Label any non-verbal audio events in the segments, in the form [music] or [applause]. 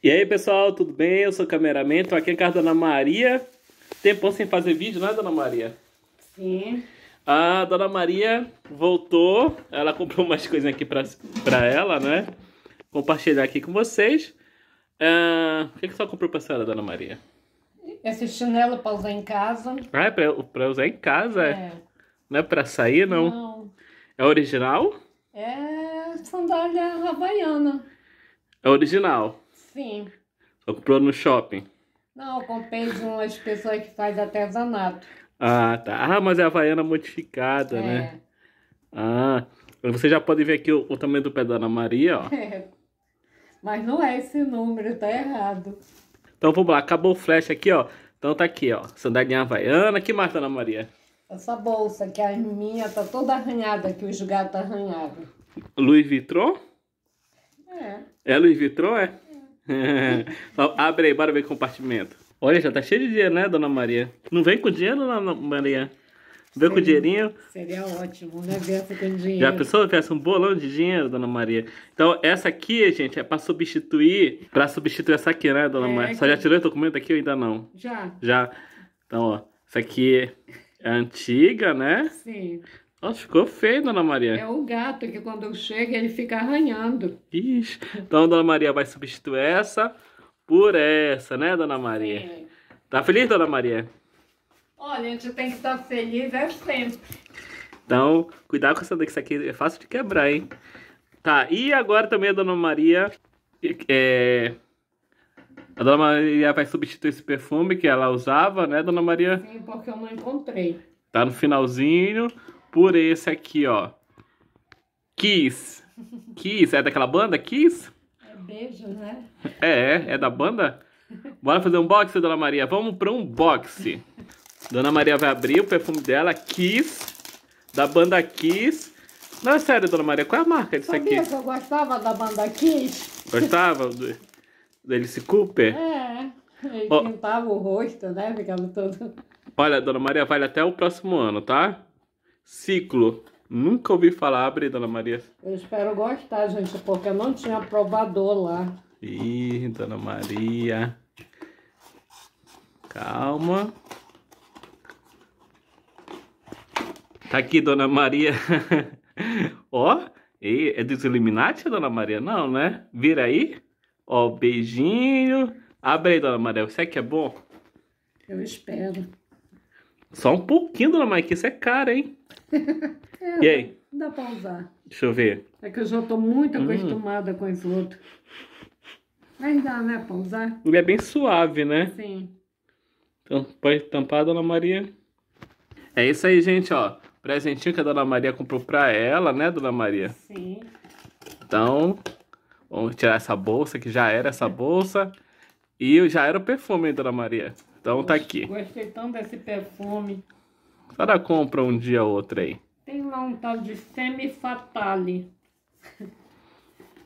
E aí pessoal, tudo bem? Eu sou o cameraman, tô aqui em casa da Dona Maria. Tempão sem fazer vídeo, não é, Dona Maria? Sim. A Dona Maria voltou, ela comprou umas coisinhas aqui pra, pra ela, né? Compartilhar aqui com vocês. Ah, o que, que você comprou pra senhora, Dona Maria? Esse chinelo pra usar em casa. Ah, é pra, pra usar em casa, é? É. Não é pra sair, não? Não. É original? É sandália havaiana. É original. Sim. Só comprou no shopping. Não, eu comprei de umas pessoas que fazem artesanato. Ah, tá. Ah, mas é Havaiana modificada, né? É. Ah, você já pode ver aqui o, o tamanho do pé da Ana Maria, ó. É. [laughs] Mas não é esse número, tá errado. Então vamos lá, acabou o flash aqui, ó. Então tá aqui, ó. Sandalinha Havaiana. que mais, Ana Maria? Essa bolsa, que a minha tá toda arranhada, que os gatos arranhados. Louis Vuitton? É. É Louis Vuitton, é? [laughs] Abre aí, bora ver o compartimento. Olha, já tá cheio de dinheiro, né, Dona Maria? Não vem com dinheiro, Dona Maria? Vem com dinheirinho? Seria ótimo, né? Ver se tem dinheiro. Já pensou se tivesse um bolão de dinheiro, Dona Maria? Então, essa aqui, gente, é pra substituir, pra substituir essa aqui, né, Dona É, Maria? Só que- já tirou esse documento aqui ou ainda não? Já? Já. Então, ó, essa aqui é antiga, né? Sim. Nossa, ficou feio, Dona Maria. É o gato que quando eu chego ele fica arranhando. Ixi. Então, Dona Maria vai substituir essa por essa, né, Dona Maria? É. Tá feliz, Dona Maria? Olha, a gente tem que estar feliz é sempre. Então, cuidado com essa daqui, isso aqui é fácil de quebrar, hein? Tá, e agora também a Dona Maria. É... A Dona Maria vai substituir esse perfume que ela usava, né, Dona Maria? Sim, porque eu não encontrei. Tá no finalzinho por esse aqui, ó. Kiss. Kiss, é daquela banda Kiss? É beijo, né? É, é da banda? Bora fazer um boxe, Dona Maria? Vamos para um boxe. Dona Maria vai abrir o perfume dela, Kiss, da banda Kiss. Não, é sério, Dona Maria, qual é a marca disso aqui? Sabia que eu gostava da banda Kiss? Gostava do, do Alice Cooper? É. Ele Ó. pintava o rosto, né? Ficava todo... Olha, Dona Maria, vale até o próximo ano, tá? Ciclo. Nunca ouvi falar, abre, Dona Maria. Eu espero gostar, gente, porque eu não tinha provador lá. Ih, Dona Maria. Calma. Tá aqui, Dona Maria. [laughs] Ó, e- é dos Illuminati, Dona Maria? Não, né? Vira aí. Ó, beijinho. Abre aí, Dona Maria. Isso aqui é bom? Eu espero. Só um pouquinho, Dona Maria, que isso é caro, hein? [laughs] E aí? Dá pra usar. Deixa eu ver. É que eu já tô muito Hum. acostumada com esse outro. Mas dá, né, pra usar? Ele é bem suave, né? Sim. Então, pode tampar, Dona Maria. É isso aí, gente, ó. Presentinho que a Dona Maria comprou pra ela, né, Dona Maria? Sim. Então, vamos tirar essa bolsa, que já era essa bolsa. E já era o perfume, hein, Dona Maria? Então tá aqui. Gostei tanto desse perfume. A senhora compra um dia ou outro aí. Tem lá um tal de Semi Fatale.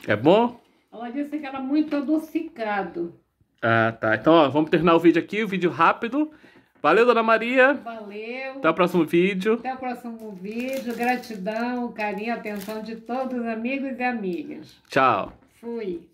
É bom? Ela disse que era muito adocicado. Ah, tá. Então, ó, vamos terminar o vídeo aqui, o vídeo rápido. Valeu, Dona Maria. Valeu. Até o próximo vídeo. Até o próximo vídeo. Gratidão, carinho, atenção de todos os amigos e amigas. Tchau. Fui.